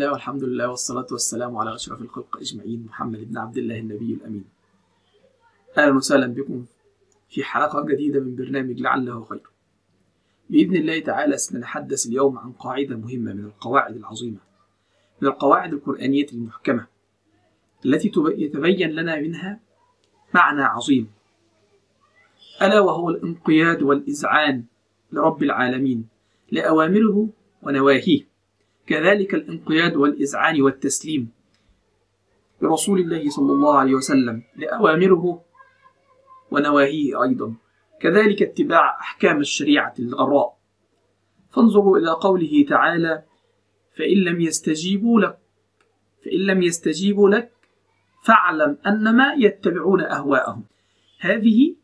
الله والحمد لله والصلاة والسلام على أشرف الخلق أجمعين محمد بن عبد الله النبي الأمين. أهلا وسهلا بكم في حلقة جديدة من برنامج لعله خير. بإذن الله تعالى سنتحدث اليوم عن قاعدة مهمة من القواعد العظيمة من القواعد القرآنية المحكمة التي يتبين لنا منها معنى عظيم. ألا وهو الانقياد والإذعان لرب العالمين لأوامره ونواهيه. كذلك الانقياد والإذعان والتسليم لرسول الله صلى الله عليه وسلم لأوامره ونواهيه أيضا. كذلك اتباع أحكام الشريعة الغراء. فانظروا إلى قوله تعالى فإن لم يستجيبوا لك فإن لم يستجيبوا لك فاعلم أنما يتبعون أهواءهم. هذه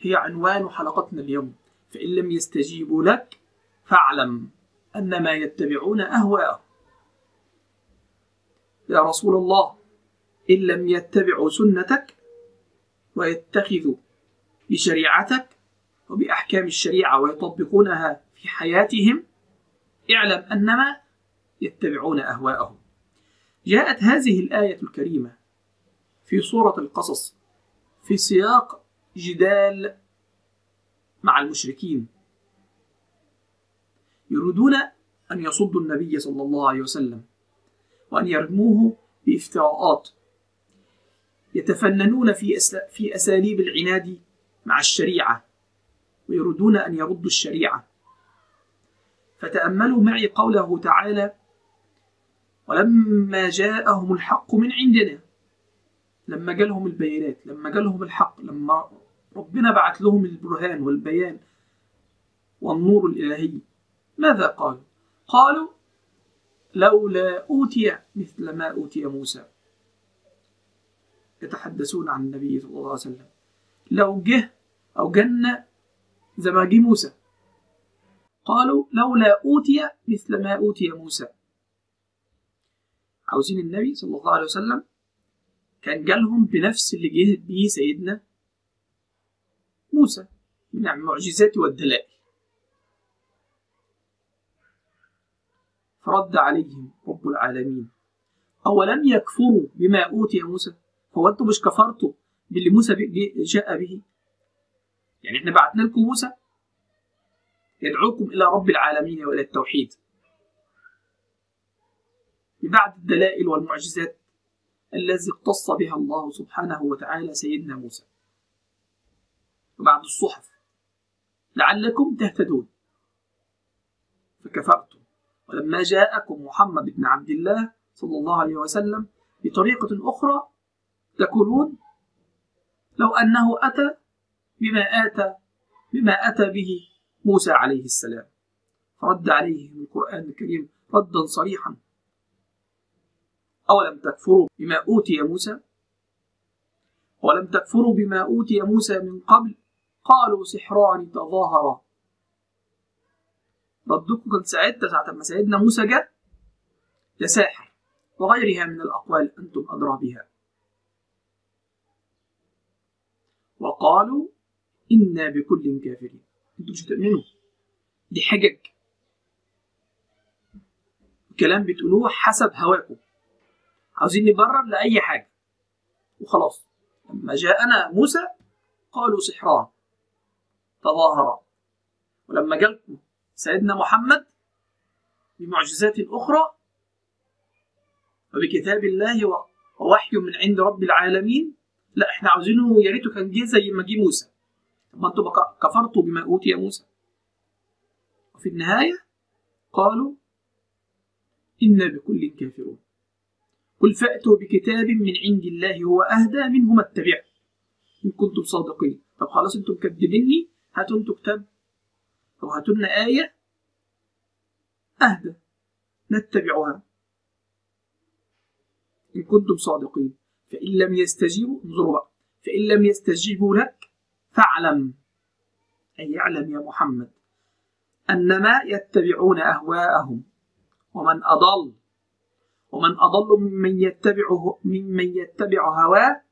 هي عنوان حلقتنا اليوم. فإن لم يستجيبوا لك فاعلم. أنما يتبعون أهواءهم يا رسول الله إن لم يتبعوا سنتك ويتخذوا بشريعتك وبأحكام الشريعة ويطبقونها في حياتهم اعلم أنما يتبعون أهواءهم. جاءت هذه الآية الكريمة في سورة القصص في سياق جدال مع المشركين. يريدون أن يصدوا النبي صلى الله عليه وسلم وأن يرموه بافتراءات. يتفننون في في أساليب العناد مع الشريعة ويريدون أن يردوا الشريعة. فتأملوا معي قوله تعالى ولما جاءهم الحق من عندنا لما جالهم البينات لما جالهم الحق لما ربنا بعت لهم البرهان والبيان والنور الإلهي ماذا قالوا؟ قالوا لولا أوتي مثل ما أوتي موسى. يتحدثون عن النبي صلى الله عليه وسلم. لو جه أو جن زي ما جه موسى. قالوا لولا أوتي مثل ما أوتي موسى. عاوزين النبي صلى الله عليه وسلم كان جالهم بنفس اللي جه بيه سيدنا موسى من المعجزات والدلائل. فرد عليهم رب العالمين. أولم يكفروا بما أوتي موسى؟ هو أنتم مش كفرتوا باللي موسى جاء به. يعني إحنا بعتنا لكم موسى؟ يدعوكم إلى رب العالمين وإلى التوحيد. ببعض الدلائل والمعجزات الذي اختص بها الله سبحانه وتعالى سيدنا موسى. وبعض الصحف. لعلكم تهتدون. فكفرتم. ولما جاءكم محمد بن عبد الله صلى الله عليه وسلم بطريقة أخرى تقولون لو أنه أتى بما آتى بما أتى به موسى عليه السلام. فرد عليهم القرآن الكريم ردا صريحا. أولم تكفروا بما أوتي موسى؟ ولم تكفروا بما أوتي موسى من قبل؟ قالوا سحران تظاهرا. ردكم كان ساعتها ساعة ما سيدنا موسى جاء ده ساحر وغيرها من الأقوال أنتم أدرى بها. وقالوا إنا بكل كافرين. أنتم مش هتؤمنوا؟ دي حجج. كلام بتقولوه حسب هواكم. عاوزين نبرر لأي حاجة. وخلاص. لما جاءنا موسى قالوا سحران. تظاهرا. ولما جالكم سيدنا محمد بمعجزات أخرى وبكتاب الله ووحي من عند رب العالمين. لا إحنا عاوزينه يا ريته كان جه زي ما جه موسى. طب ما أنتم كفرتوا بما أوتي موسى. وفي النهاية قالوا إنا بكل كافرون. قل فأتوا بكتاب من عند الله هو أهدى منه ما اتبعه إن كنتم صادقين. طب خلاص أنتم مكذبيني. هاتوا أنتوا كتاب أو هاتوا لنا آية أهدى نتبعها. إن كنتم صادقين. فإن لم يستجيبوا انظروا بقى. فإن لم يستجيبوا لك فاعلم. أي يعلم يا محمد. أنما يتبعون أهواءهم. ومن أضل. ومن أضل ممن يتبعه ممن يتبع هواه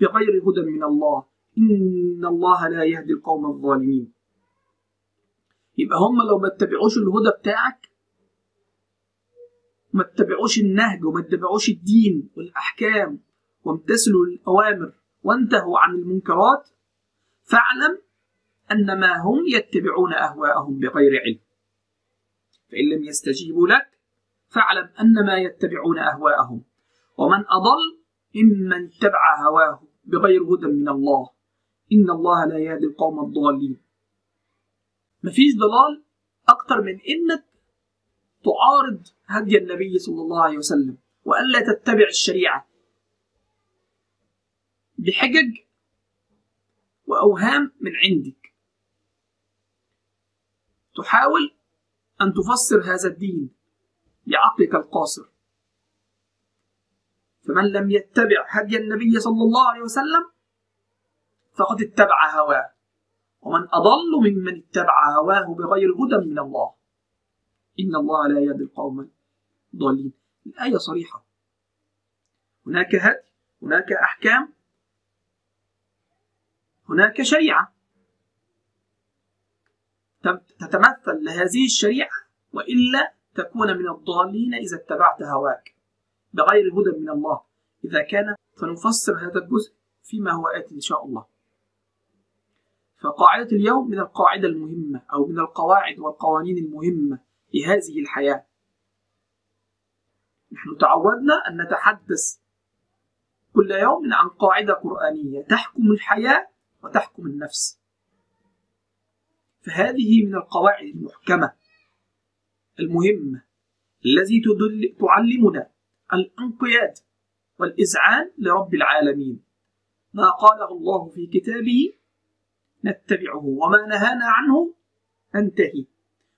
بغير هدى من الله. إن الله لا يهدي القوم الظالمين. يبقى هم لو ما اتبعوش الهدى بتاعك وما اتبعوش النهج وما اتبعوش الدين والأحكام وامتثلوا الأوامر وانتهوا عن المنكرات فاعلم أن ما هم يتبعون أهواءهم بغير علم. فإن لم يستجيبوا لك فاعلم أن ما يتبعون أهواءهم. ومن أضل ممن اتبع هواه بغير هدى من الله. إن الله لا يهدي القوم الضالين. مفيش ضلال أكتر من إنك تعارض هدي النبي صلى الله عليه وسلم وألا تتبع الشريعة. بحجج وأوهام من عندك. تحاول أن تفسر هذا الدين بعقلك القاصر. فمن لم يتبع هدي النبي صلى الله عليه وسلم فقد اتبع هواه. ومن أضل ممن اتبع هواه بغير هدى من الله. إن الله لا يهدي القوم الضالين. الآية صريحة. هناك هدي هناك أحكام هناك شريعة. تتمثل لهذه الشريعة وإلا تكون من الضالين إذا اتبعت هواك بغير هدى من الله. إذا كان سنفسر هذا الجزء فيما هو آت إن شاء الله. فقاعدة اليوم من القاعدة المهمة أو من القواعد والقوانين المهمة في هذه الحياة. نحن تعودنا أن نتحدث كل يوم عن قاعدة قرآنية تحكم الحياة وتحكم النفس. فهذه من القواعد المحكمة المهمة التي تدل تعلمنا الانقياد والإذعان لرب العالمين. ما قاله الله في كتابه نتبعه وما نهانا عنه ننتهي.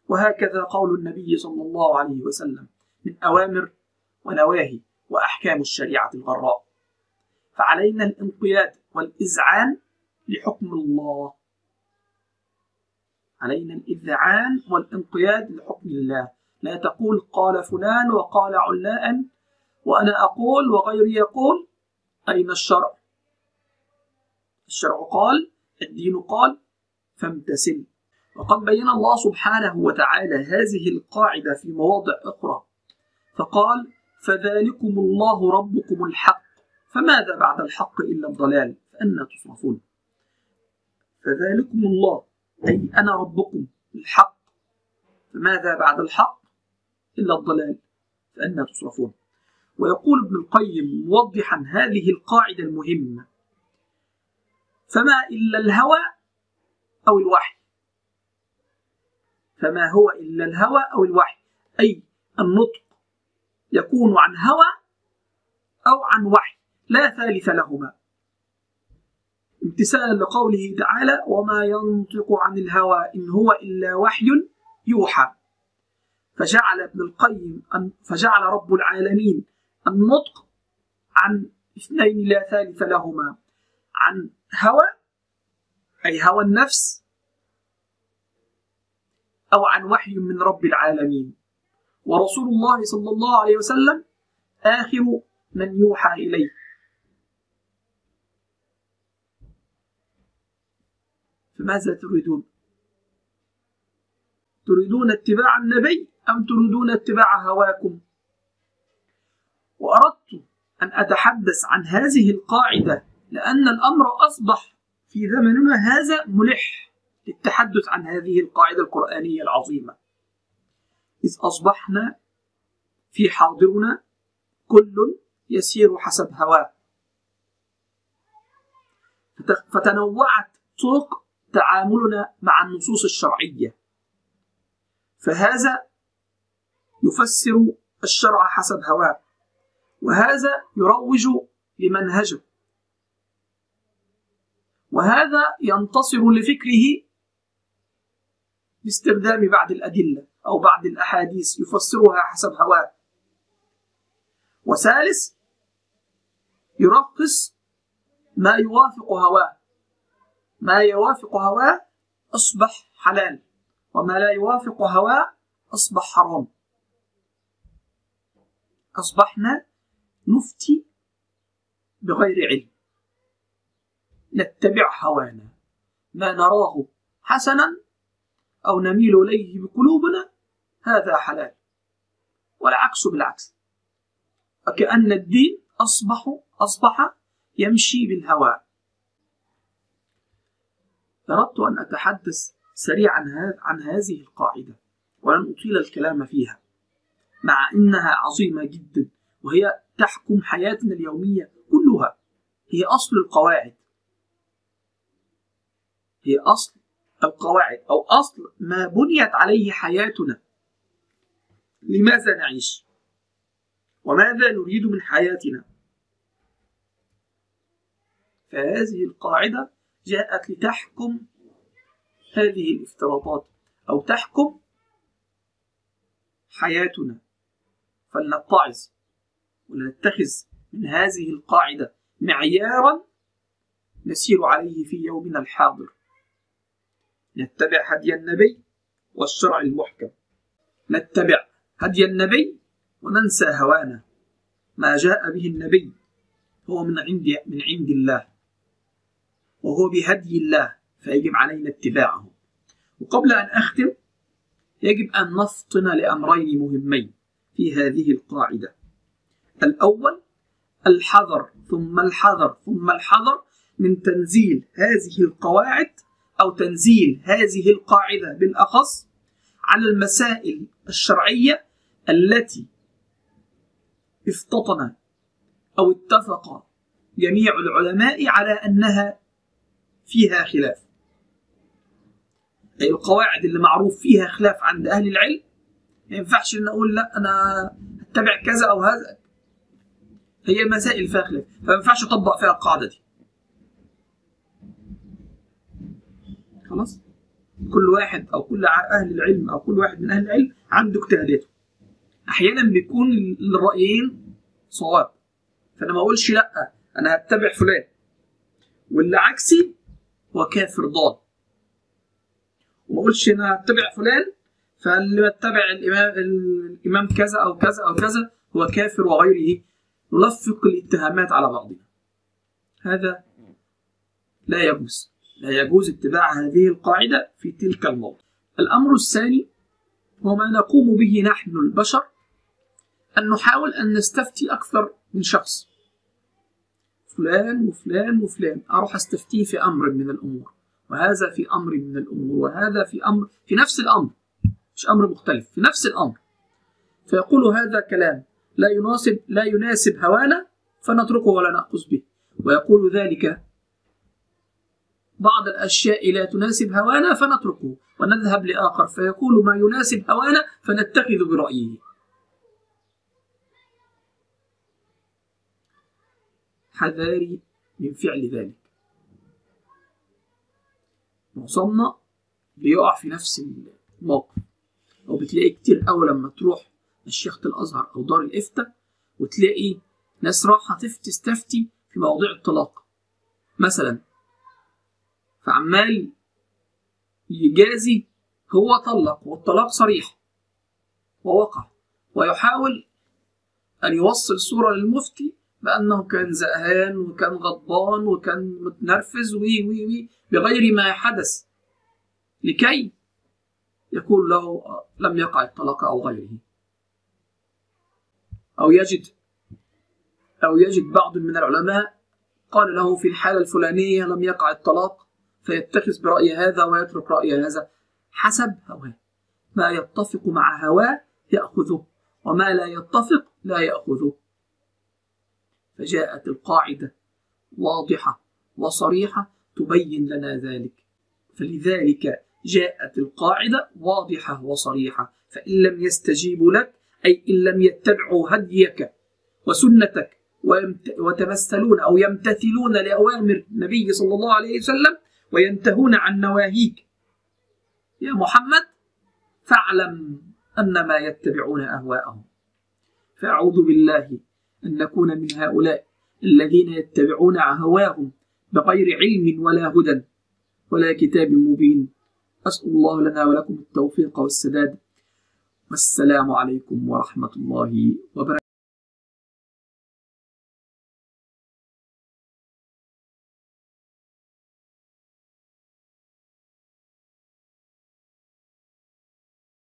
وهكذا قول النبي صلى الله عليه وسلم من أوامر ونواهي وأحكام الشريعة الغراء. فعلينا الانقياد والإذعان لحكم الله. علينا الإذعان والانقياد لحكم الله. لا تقول قال فلان وقال علاء وأنا أقول وغيري يقول أين الشرع؟ الشرع قال الدين قال فامتثل. وقد بين الله سبحانه وتعالى هذه القاعدة في مواضع أخرى فقال فذلكم الله ربكم الحق فماذا بعد الحق إلا الضلال فأنا تصرفون. فذلكم الله أي أنا ربكم الحق فماذا بعد الحق إلا الضلال فأنا تصرفون. ويقول ابن القيم موضحا هذه القاعدة المهمة فما إلا الهوى أو الوحي. فما هو إلا الهوى أو الوحي. أي النطق يكون عن هوى أو عن وحي. لا ثالث لهما. امتثالا لقوله تعالى وما ينطق عن الهوى إن هو إلا وحي يوحى. فجعل ابن القيم فجعل رب العالمين النطق عن اثنين لا ثالث لهما. عن هوى أي هوى النفس أو عن وحي من رب العالمين. ورسول الله صلى الله عليه وسلم آخر من يوحى إليه. فماذا تريدون؟ تريدون اتباع النبي أم تريدون اتباع هواكم؟ وأردت أن أتحدث عن هذه القاعدة لأن الأمر أصبح في زمننا هذا ملح للتحدث عن هذه القاعدة القرآنية العظيمة. إذ أصبحنا في حاضرنا كل يسير حسب هواه. فتنوعت طرق تعاملنا مع النصوص الشرعية. فهذا يفسر الشرع حسب هواه. وهذا يروج لمنهجه. وهذا ينتصر لفكره باستخدام بعض الأدلة أو بعض الأحاديث يفسرها حسب هواه. وثالث يرقص ما يوافق هواه. ما يوافق هواه أصبح حلال وما لا يوافق هواه أصبح حرام. أصبحنا نفتي بغير علم. نتبع هوانا. ما نراه حسنا أو نميل إليه بقلوبنا هذا حلال. والعكس بالعكس. وكأن الدين أصبح أصبح يمشي بالهواء أردت أن أتحدث سريعا عن هذه القاعدة ولن أطيل الكلام فيها مع أنها عظيمة جدا وهي تحكم حياتنا اليومية كلها. هي أصل القواعد. هي أصل القواعد أو أصل ما بنيت عليه حياتنا. لماذا نعيش؟ وماذا نريد من حياتنا؟ فهذه القاعدة جاءت لتحكم هذه الافتراضات أو تحكم حياتنا. فلنتعظ ولنتخذ من هذه القاعدة معيارا نسير عليه في يومنا الحاضر. نتبع هدي النبي والشرع المحكم. نتبع هدي النبي وننسى هوانا. ما جاء به النبي هو من عند من عند الله. وهو بهدي الله فيجب علينا اتباعه. وقبل أن أختم يجب أن نفطن لأمرين مهمين في هذه القاعدة. الأول الحذر ثم الحذر ثم الحذر من تنزيل هذه القواعد أو تنزيل هذه القاعدة بالأخص على المسائل الشرعية التي افتطن أو اتفق جميع العلماء على أنها فيها خلاف. أي القواعد اللي معروف فيها خلاف عند أهل العلم ما ينفعش إن أقول لا أنا أتبع كذا أو هذا. هي مسائل فيها خلاف فما ينفعش أطبق فيها القاعدة دي. خلاص؟ كل واحد أو كل أهل العلم أو كل واحد من أهل العلم عنده اجتهاداته. أحيانا بيكون الرأيين صواب. فأنا ما أقولش لأ أنا هتبع فلان. واللي عكسي هو كافر ضال. وما أقولش أنا هتبع فلان فاللي يتبع الامام الإمام كذا أو كذا أو كذا هو كافر وغيره. نلفق الاتهامات على بعضنا. هذا لا يجوز. لا يجوز اتباع هذه القاعدة في تلك الموضع الأمر الثاني هو ما نقوم به نحن البشر أن نحاول أن نستفتي أكثر من شخص. فلان وفلان وفلان. أروح أستفتيه في أمر من الأمور. وهذا في أمر من الأمور. وهذا في أمر في نفس الأمر. مش أمر مختلف في نفس الأمر. فيقول هذا كلام. لا يناسب لا يناسب هوانا فنتركه ولا نأخذ به. ويقول ذلك بعض الأشياء لا تناسب هوانا فنتركه ونذهب لآخر فيقول ما يناسب هوانا فنتخذ برأيه. حذاري من فعل ذلك. معظمنا بيقع في نفس الموقف. أو بتلاقي كتير قوي لما تروح مشيخة الأزهر أو دار الإفتاء وتلاقي ناس راحه تستفتي في مواضيع الطلاق. مثلا فعمال يجازي هو طلق والطلاق صريح ووقع. ويحاول أن يوصل صورة للمفتي بأنه كان زهقان وكان غضبان وكان متنرفز وي وي وي بغير ما حدث. لكي يقول له لم يقع الطلاق أو غيره. أو يجد أو يجد بعض من العلماء قال له في الحالة الفلانية لم يقع الطلاق فيتخذ برأي هذا ويترك رأي هذا حسب هواه. ما يتفق مع هواه يأخذه وما لا يتفق لا يأخذه. فجاءت القاعدة واضحة وصريحة تبين لنا ذلك. فلذلك جاءت القاعدة واضحة وصريحة. فإن لم يستجيبوا لك أي إن لم يتبعوا هديك وسنتك وتمثلون أو يمتثلون لأوامر النبي صلى الله عليه وسلم وينتهون عن نواهيك. يا محمد فاعلم أنما يتبعون أهواءهم. فأعوذ بالله أن نكون من هؤلاء الذين يتبعون هواهم بغير علم ولا هدى ولا كتاب مبين. أسأل الله لنا ولكم التوفيق والسداد. والسلام عليكم ورحمة الله وبركاته.